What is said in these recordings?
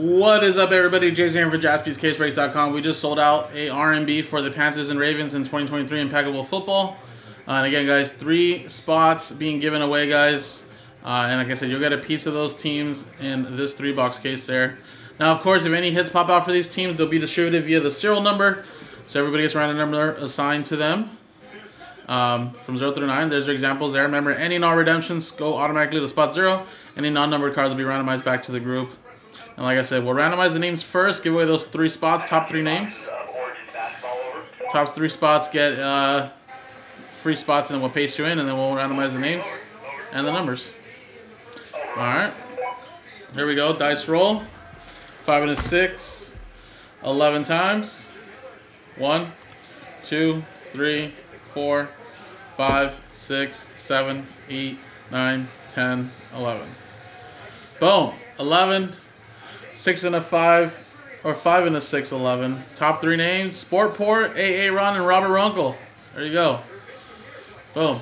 What is up, everybody? Jason here for JaspysCaseBreaks.com. We just sold out a RNB for the Panthers and Ravens in 2023 Impeccable Football. Uh, and again, guys, three spots being given away, guys. Uh, and like I said, you'll get a piece of those teams in this three-box case there. Now, of course, if any hits pop out for these teams, they'll be distributed via the serial number. So everybody gets a random number assigned to them. Um, from 0 through 9, there's your examples there. Remember, any non-redemptions go automatically to spot 0. Any non-numbered cards will be randomized back to the group. And like I said, we'll randomize the names first, give away those three spots, top three names. Top three spots get uh, free spots, and then we'll paste you in, and then we'll randomize the names and the numbers. Alright. Here we go, dice roll. Five and a six, 11 times. One, two, three, four, five, six, seven, eight, nine, ten, eleven. Boom. 11, 6 and a 5, or 5 and a 6, 11. Top three names, Sportport, A.A. Ron, and Robert Runkle. There you go. Boom.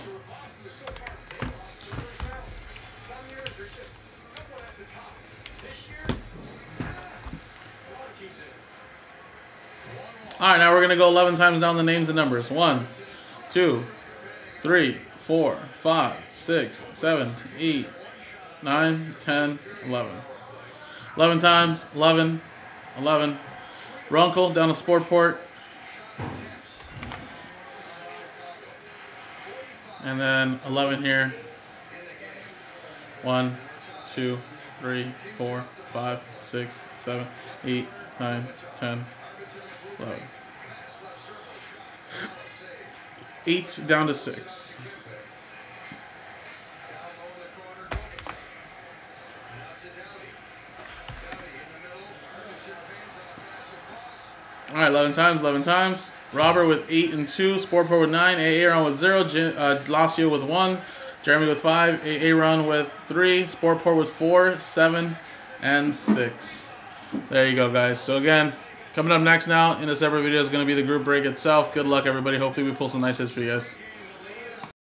All right, now we're going to go 11 times down the names and numbers. 1, 2, 3, 4, 5, 6, 7, 8, 9, 10, 11. 11 times, 11, 11. Runkle down to Sportport. And then 11 here. 1, 2, 3, 4, 5, 6, 7, 8, 9, 10, 11. 8 down to 6. All right, 11 times, 11 times. Robert with 8 and 2. Sportport with 9. Aaron with 0. uh, Lacio with 1. Jeremy with 5. Aaron with 3. Sportport with 4, 7, and 6. There you go, guys. So, again, coming up next now in a separate video is going to be the group break itself. Good luck, everybody. Hopefully we pull some nice hits for you guys.